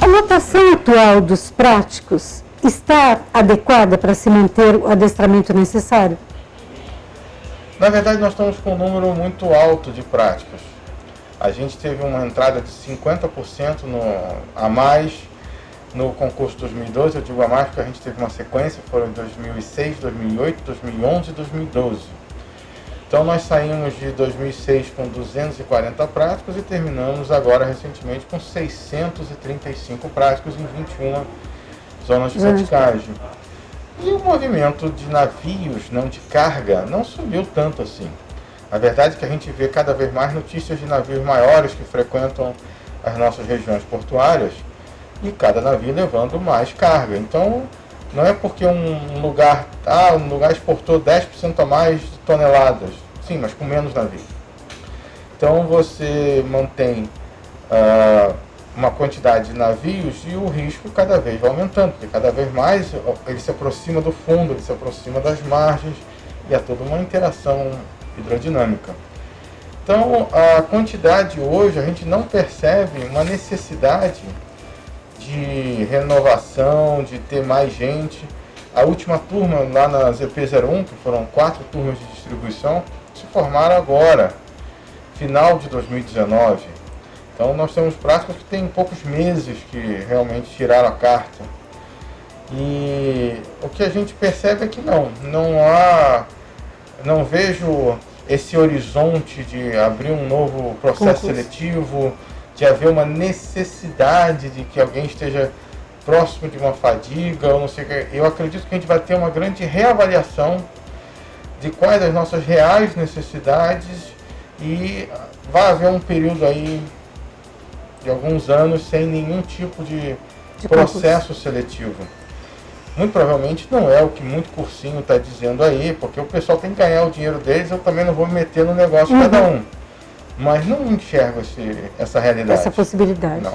A lotação atual dos práticos está adequada para se manter o adestramento necessário? Na verdade, nós estamos com um número muito alto de práticos. A gente teve uma entrada de 50% no, a mais no concurso 2012. Eu digo a mais porque a gente teve uma sequência, foram em 2006, 2008, 2011 e 2012. Então nós saímos de 2006 com 240 práticos e terminamos agora recentemente com 635 práticos em 21 zonas de praticagem. E o movimento de navios não de carga não subiu tanto assim. A verdade é que a gente vê cada vez mais notícias de navios maiores que frequentam as nossas regiões portuárias e cada navio levando mais carga. Então, não é porque um lugar, ah, um lugar exportou 10% a mais de toneladas. Sim, mas com menos navio. Então você mantém uh, uma quantidade de navios e o risco cada vez vai aumentando, porque cada vez mais ele se aproxima do fundo, ele se aproxima das margens e há toda uma interação hidrodinâmica. Então, a quantidade hoje, a gente não percebe uma necessidade de renovação, de ter mais gente. A última turma lá na ZP01, que foram quatro turmas de distribuição, se formaram agora, final de 2019. Então nós temos práticas que tem poucos meses que realmente tiraram a carta. E o que a gente percebe é que não, não há, não vejo esse horizonte de abrir um novo processo Concurso. seletivo, de haver uma necessidade de que alguém esteja próximo de uma fadiga, ou não sei Eu acredito que a gente vai ter uma grande reavaliação de quais as nossas reais necessidades e vai haver um período aí de alguns anos sem nenhum tipo de, de processo concurso. seletivo. Muito provavelmente não é o que muito cursinho está dizendo aí, porque o pessoal tem que ganhar o dinheiro deles, eu também não vou me meter no negócio uhum. cada um mas não enxergo esse, essa realidade. Essa possibilidade. Não.